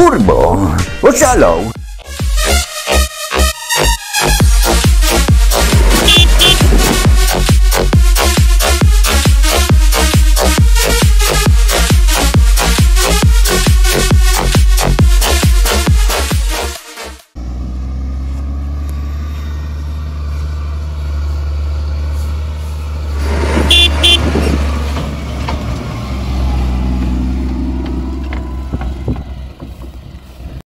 Kurbo, oszalał.